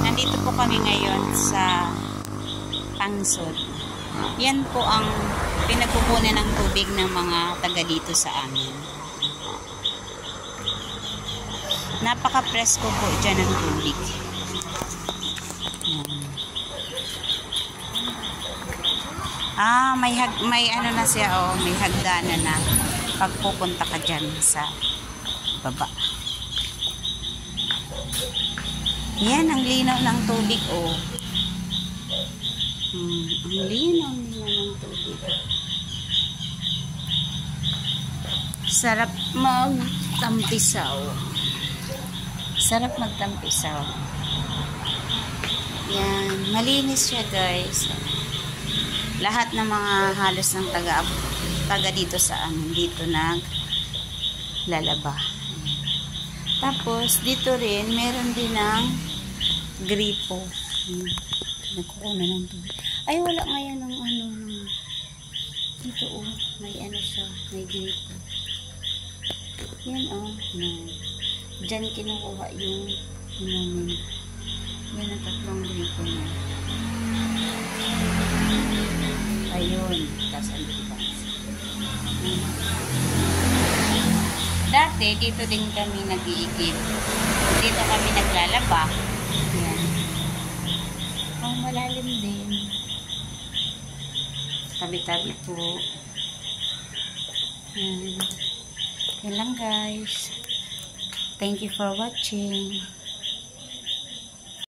Nandito po kami ngayon sa Tangsod. Yan po ang pinagkukunan ng tubig ng mga taga dito sa amin. Napaka-presko po dyan ng tubig. Ah, may hag may ano na siya oh, may hagdanan na pag pupunta ka diyan sa baba. Yan ang linaw ng tubig oh. Hmm, ang linaw nila ng tubig. Sarap magtampisaw. Sarap magtampisaw. Yan, malinis siya guys lahat ng mga halos ng taga taga dito sa amin dito nag lalaba tapos dito rin meron din ng gripo hmm. nagkukuna ng tubig ay wala ngayon ng ano ng dito oh may ano siya may gripo yan oh no. dyan kinukuha yung namin yan ang tatlong gripo niya Ayun. Tapos pa. Hmm. Dati, dito din kami nag-iigib. Dito kami naglalaba. Malalim din. Tabi-tabi po. Yan. Yan lang guys. Thank you for watching.